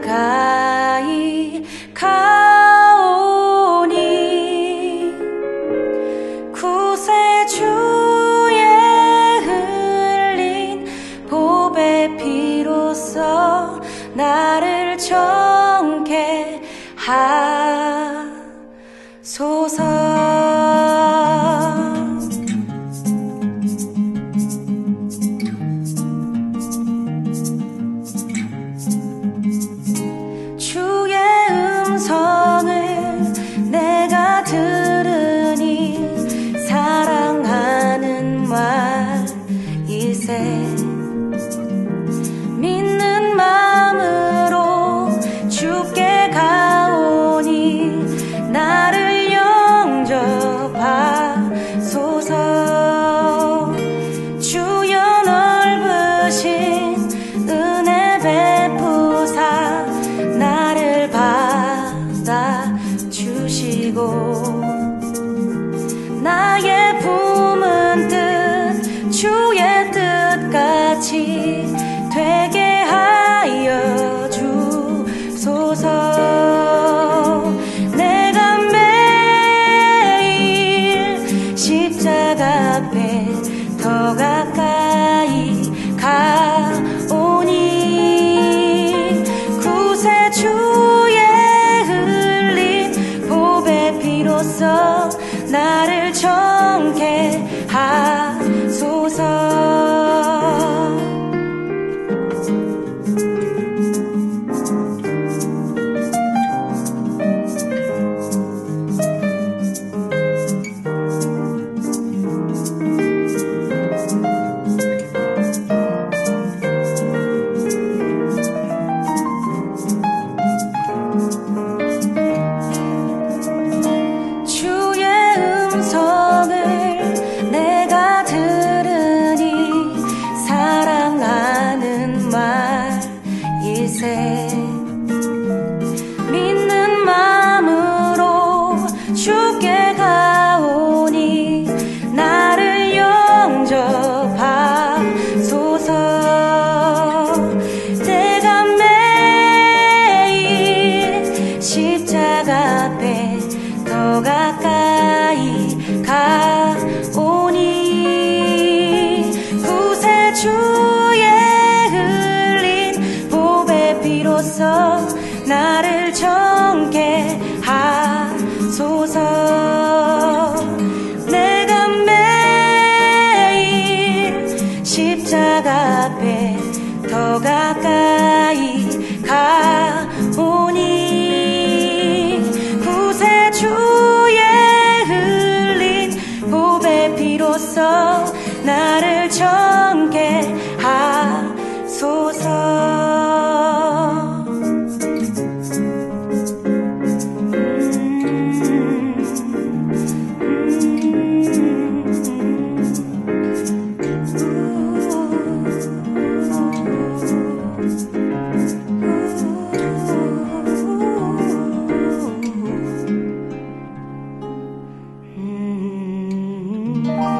가까이 가오니 구세주의 흘린 보배 피로써 나를 정케 하소서. 뜻같이 되게 하여 주소서. 내가 매일 십자가 앞에 더 가까이 가오니 구세주의 흘린 보배 피로써 나를 정케 하소서 say 나를 정게 하소서. 내가 매일 십자가 앞에 더 가까이 가오니 구세주의 흘린 고배 피로써 나를 정 you.